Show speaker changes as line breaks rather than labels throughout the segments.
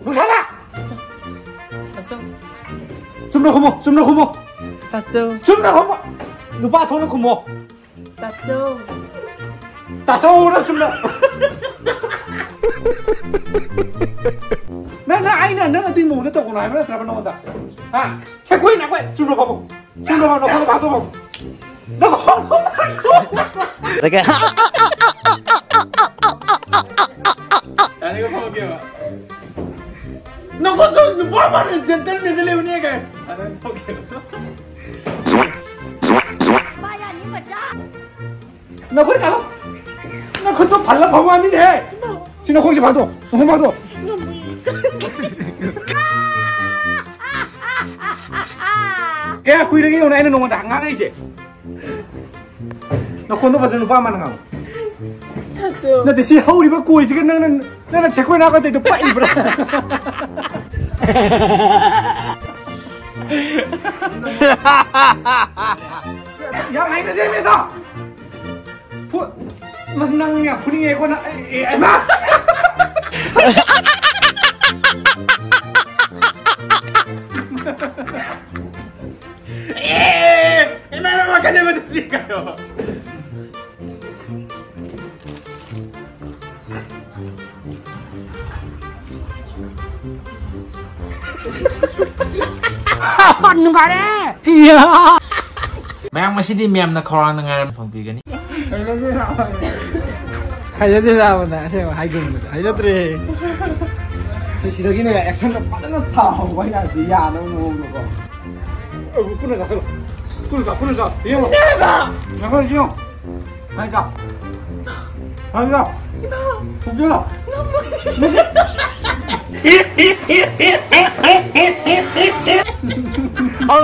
농사봐!
봤어?
숨나 고모, 숨나 고모,
봤죠?
숨나 고모. 누가 돈을 고모.
봤죠?
따서오라 숨나. 나, 나, 아이, 나, 내가 네 몸에 떠고 나면 나 들어봐 놓는다. 아, 체코이 나고, 숨나 봐보. 숨나 봐, 너 하나 봐도 봐. 너 하나 봐.
Sige. Ano
cuando Walmart
sentarme de
leonega. A ver, toque.
Vaya, ni mata.
나 거기 나가. 나 거기서 발라 방어 아닌데. 진아 공지 봐도. 공 봐도. 야, 구이르게 오늘 애는 농어 당하게 이제. 너 콘도 봐서 누가 만나가. 나 대신 하울이 받고 이제 나는 나는 대고 나가도 또 빨리 불어. 야, 많이 되면서 부 무슨 낭이야 분위기 에고나 에마. 에,
Mayang masih di miyam na korang nangar pangbigan ni.
알려드리라고
나 제가 하이금 알려드리
저 시력이네 액션도 빠져났다 와이 나지 야 너무 너무 거 어, 끊어자 끊어 끊어자 끊어자 이형
내가
나가 지형 아니자 아니자 웃겨라
Ông tốt rồi ra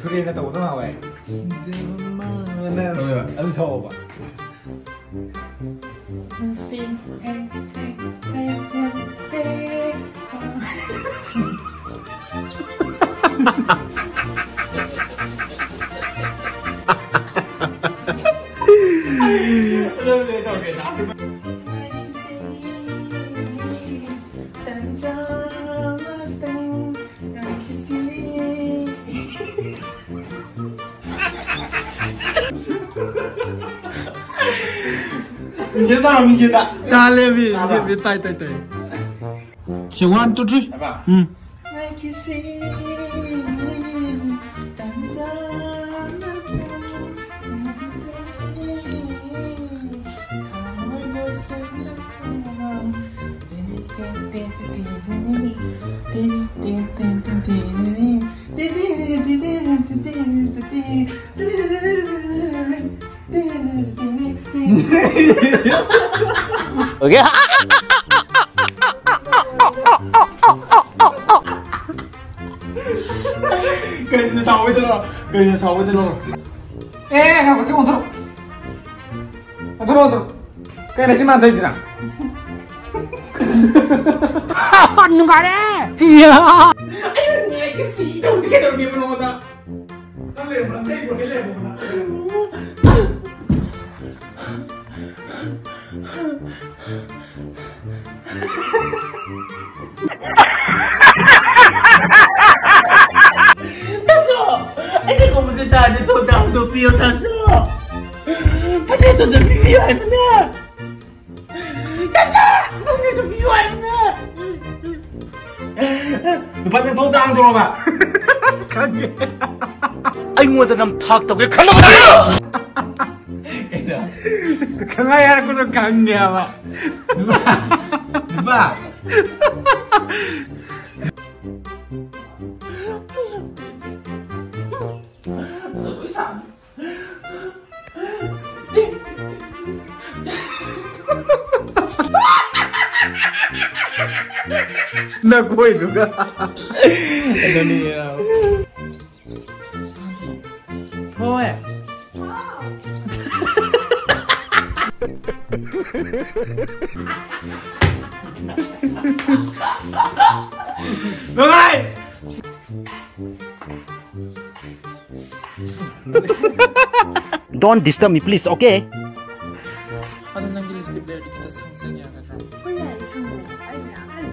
Suri na to, ito nga way. Ano
明天早上明天带，带来呗，明天带带带。
行，我让你多吃。
来吧，嗯。
오케이? 아!
그래서 자고 들어 아, 그래서 자고 들어
에 나고 지금 들어. 들어 들어 그래 지만 들지라
하하는 거래? 이야.
아니 니 이게 씨가 어떻게 저렇게 물어보다
빨리 물어 빨리 물어 빨리 물어 大
叔哎你给我们这大的多大多比我大叔把你整的屁屁还大叔把你整屁屁还你把这头挡住了吧
看你
哎呦我的那么到？我看到没有
干啥来？我这干啥了？
你爸，你爸。怎么回事？那鬼子个！哎呀，痛哎。Давай!
Don't disturb me, please, okay?
Ano kita sa isang
mo. Ay, ay.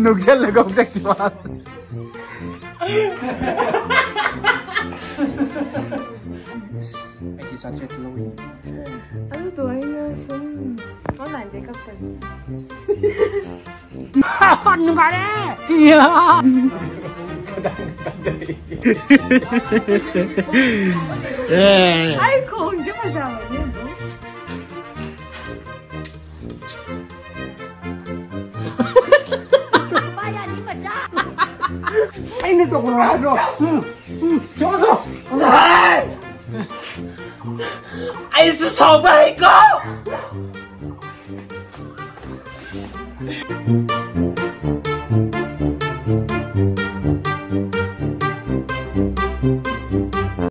Nugsiya
lagaw sa kiwan Ay, sa threat low
Ano to? Ay, na. Sum. Wala, hindi ka pa. Ay, ko. Hindi pa siya. Yan, no? Bayan
犬とこの野郎ううんちょうど。
い。アイスそば行こう。